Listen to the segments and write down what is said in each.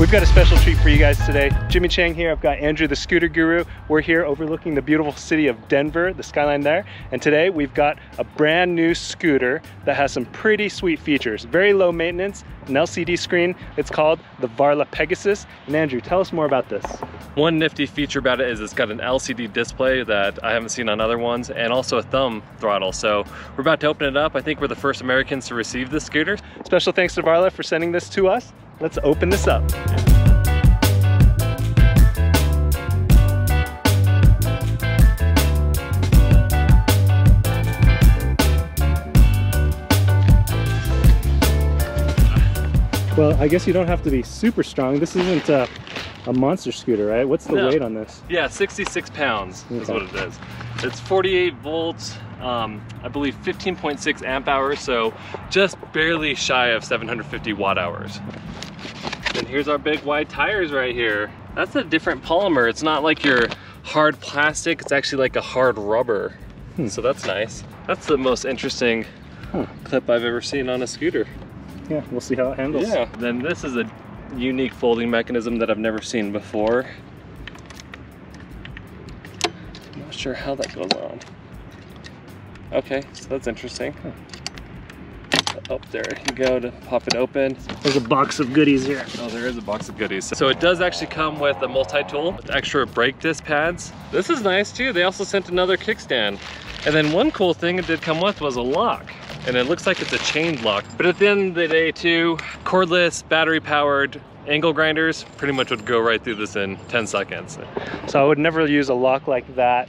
We've got a special treat for you guys today. Jimmy Chang here. I've got Andrew, the scooter guru. We're here overlooking the beautiful city of Denver, the skyline there. And today we've got a brand new scooter that has some pretty sweet features. Very low maintenance, an LCD screen. It's called the Varla Pegasus. And Andrew, tell us more about this. One nifty feature about it is it's got an LCD display that I haven't seen on other ones and also a thumb throttle. So we're about to open it up. I think we're the first Americans to receive this scooter. Special thanks to Varla for sending this to us. Let's open this up. Well, I guess you don't have to be super strong. This isn't a, a monster scooter, right? What's the No. weight on this? Yeah, 66 pounds is what it is. It's 48 volts, um, I believe 15.6 amp hours, so just barely shy of 750 watt hours. And here's our big wide tires right here. That's a different polymer. It's not like your hard plastic, it's actually like a hard rubber. Hmm. So that's nice. That's the most interesting Huh. clip I've ever seen on a scooter. Yeah, we'll see how it handles. Yeah. Then this is a unique folding mechanism that I've never seen before. Not sure how that goes on. Okay, so that's interesting. Oh, there you go to pop it open. There's a box of goodies here. Oh, there is a box of goodies. So it does actually come with a multi-tool with extra brake disc pads. This is nice too. They also sent another kickstand. And then one cool thing it did come with was a lock. And it looks like it's a chain lock. But at the end of the day too, cordless, battery powered, angle grinders pretty much would go right through this in 10 seconds. So I would never use a lock like that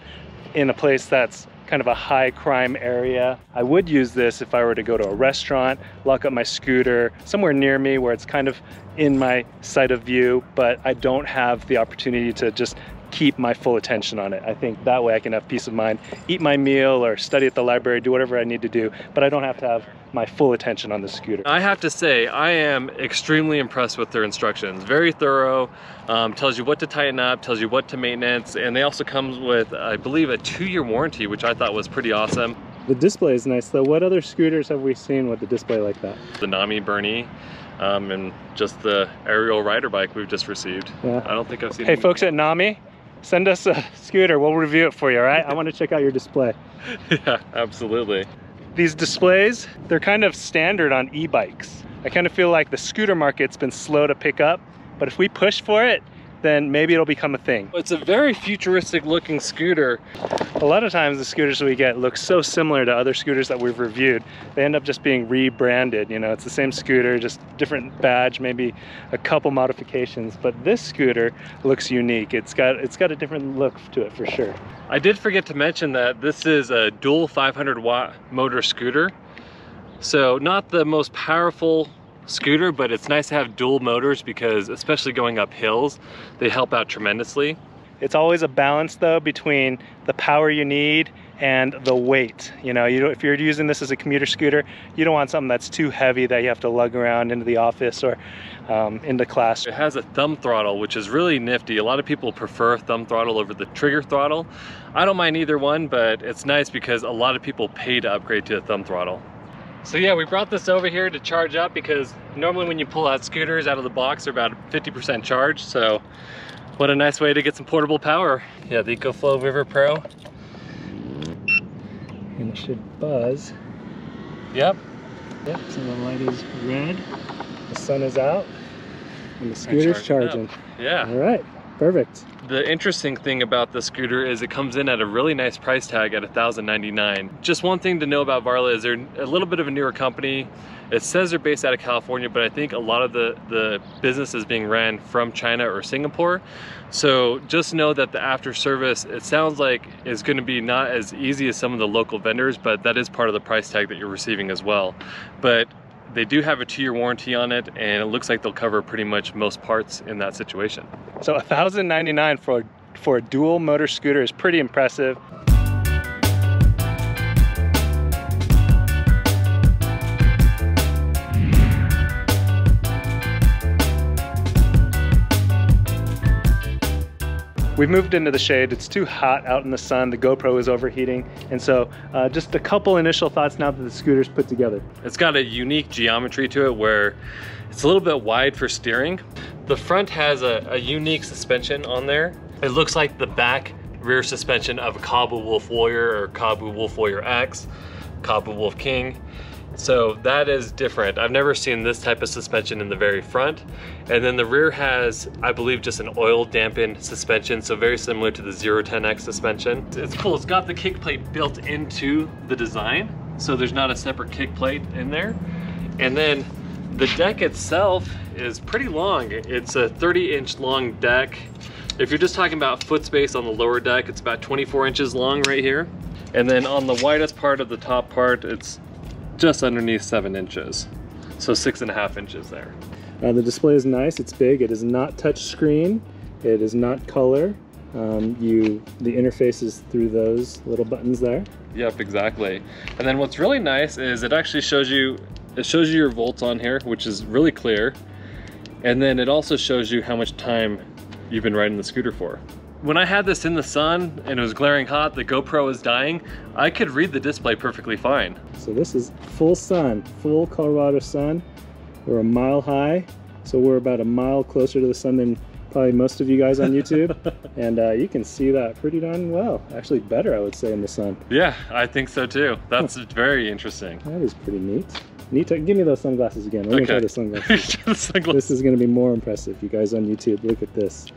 in a place that's kind of a high crime area. I would use this if I were to go to a restaurant, lock up my scooter somewhere near me where it's kind of in my sight of view, but I don't have the opportunity to just keep my full attention on it. I think that way I can have peace of mind, eat my meal or study at the library, do whatever I need to do, but I don't have to have my full attention on the scooter. I have to say, I am extremely impressed with their instructions. Very thorough, um, tells you what to tighten up, tells you what to maintenance, and they also comes with, I believe, a two-year warranty, which I thought was pretty awesome. The display is nice though. What other scooters have we seen with the display like that? The Nami Burn-E, um, and just the Ariel Rider bike we've just received. Yeah. I don't think I've seen Hey folks at NAMI, send us a scooter. We'll review it for you, all right? I want to check out your display. yeah, absolutely. These displays, they're kind of standard on e-bikes. I kind of feel like the scooter market's been slow to pick up, but if we push for it, then maybe it'll become a thing. It's a very futuristic looking scooter. A lot of times the scooters we get look so similar to other scooters that we've reviewed. They end up just being rebranded, you know, it's the same scooter, just different badge, maybe a couple modifications, but this scooter looks unique. It's got it's got a different look to it for sure. I did forget to mention that this is a dual 500 watt motor scooter. So not the most powerful scooter, but it's nice to have dual motors because especially going up hills, they help out tremendously. It's always a balance though between the power you need and the weight. You know, you if you're using this as a commuter scooter, you don't want something that's too heavy that you have to lug around into the office or um, into class. It has a thumb throttle, which is really nifty. A lot of people prefer thumb throttle over the trigger throttle. I don't mind either one, but it's nice because a lot of people pay to upgrade to a thumb throttle. So yeah, we brought this over here to charge up because normally when you pull out scooters out of the box, they're about 50% charged. So what a nice way to get some portable power. Yeah, the EcoFlow River Pro. And it should buzz. Yep. Yep, so the light is red, the sun is out, and the scooter's charging up. charging. Yeah. All right, perfect. The interesting thing about the scooter is it comes in at a really nice price tag at 1,099. Just one thing to know about Varla is they're a little bit of a newer company. It says they're based out of California, but I think a lot of the, the business is being ran from China or Singapore. So just know that the after service, it sounds like is gonna be not as easy as some of the local vendors, but that is part of the price tag that you're receiving as well. But they do have a two-year warranty on it, and it looks like they'll cover pretty much most parts in that situation. So 1099 for for a dual motor scooter is pretty impressive. We've moved into the shade. It's too hot out in the sun. The GoPro is overheating. And so uh, just a couple initial thoughts now that the scooter's put together. It's got a unique geometry to it where it's a little bit wide for steering, The front has a, a unique suspension on there. It looks like the back rear suspension of a Kaabo Wolf Warrior or Kaabo Wolf Warrior X, Kaabo Wolf King. So that is different. I've never seen this type of suspension in the very front. And then the rear has, I believe, just an oil dampened suspension. So very similar to the Zero 10X suspension. It's cool, it's got the kick plate built into the design. So there's not a separate kick plate in there. And then the deck itself is pretty long. It's a 30 inch long deck. If you're just talking about foot space on the lower deck, it's about 24 inches long right here. And then on the widest part of the top part, it's just underneath seven inches. So six and a half inches there. Uh, the display is nice, it's big, it is not touch screen, it is not color. Um, you The interface is through those little buttons there. Yep, exactly. And then what's really nice is it actually shows you, it shows you your volts on here, which is really clear. And then it also shows you how much time you've been riding the scooter for. When I had this in the sun and it was glaring hot, the GoPro was dying, I could read the display perfectly fine. So this is full sun, full Colorado sun. We're a mile high, so we're about a mile closer to the sun than probably most of you guys on YouTube. and uh, you can see that pretty darn well. Actually better, I would say, in the sun. Yeah, I think so too. That's very interesting. That is pretty neat. Neat. Give me those sunglasses again. We're Okay. gonna try the sunglasses. The sunglasses. this is gonna be more impressive. You guys on YouTube, look at this.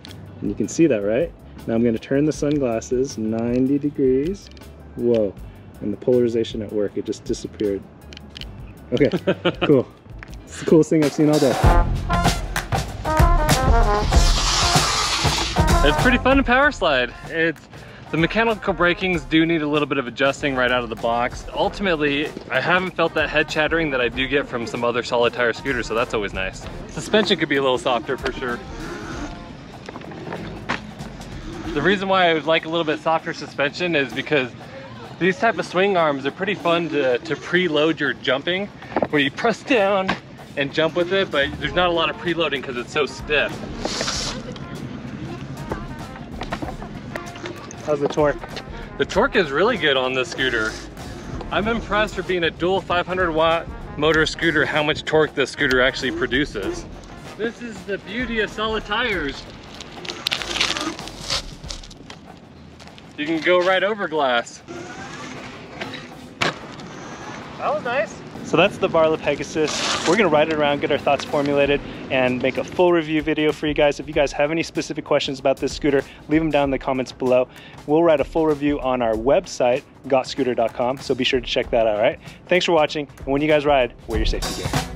And you can see that, right? Now I'm gonna turn the sunglasses 90 degrees. Whoa. And the polarization at work, it just disappeared. Okay, cool. It's the coolest thing I've seen all day. It's pretty fun to power slide. It's the mechanical brakings do need a little bit of adjusting right out of the box. Ultimately, I haven't felt that head chattering that I do get from some other solid tire scooters, so that's always nice. Suspension could be a little softer for sure. The reason why I would like a little bit softer suspension is because these type of swing arms are pretty fun to, to preload your jumping, where you press down and jump with it, but there's not a lot of preloading because it's so stiff. How's the torque? The torque is really good on this scooter. I'm impressed for being a dual 500 watt motor scooter how much torque this scooter actually produces. This is the beauty of solid tires. You can go right over glass. That was nice. So that's the Varla Pegasus. We're gonna ride it around, get our thoughts formulated, and make a full review video for you guys. If you guys have any specific questions about this scooter, leave them down in the comments below. We'll write a full review on our website, gotscooter.com, so be sure to check that out, all right? Thanks for watching, and when you guys ride, wear your safety gear.